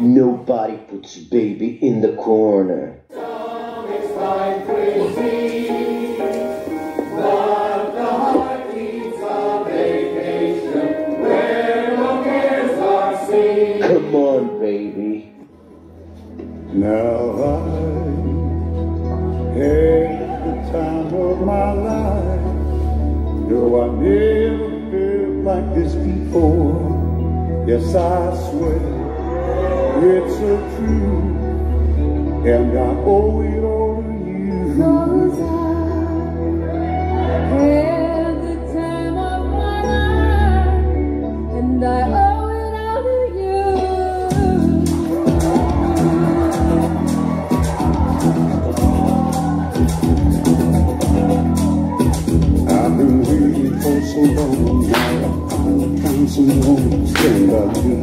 Nobody puts baby in the corner. Come on, baby. Now I had the time of my life. No, I never felt like this before. Yes, I swear it's so true, and I owe it all someone stand by me.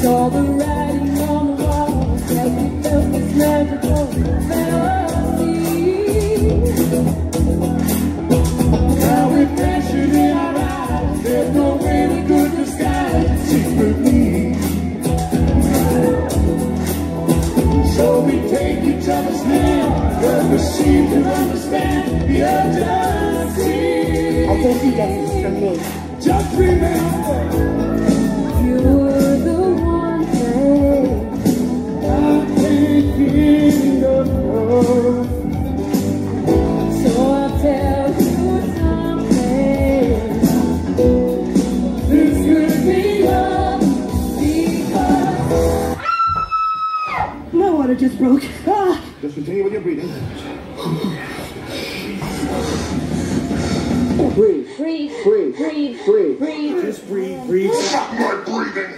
Saw the writing on the wall as we felt this magical fantasy. Now with passion in our eyes, there's no way to good disguise secretly. So we take each other's hand, cause we seem to understand the urgency. This from me. Just remember, You're the one I. So I'll tell you something. This could be love. Because My water just broke. Ah! Just continue with your breathing. Breathe. Breathe. Breathe. Breathe. Breathe. Just breathe. Breathe. Stop my breathing.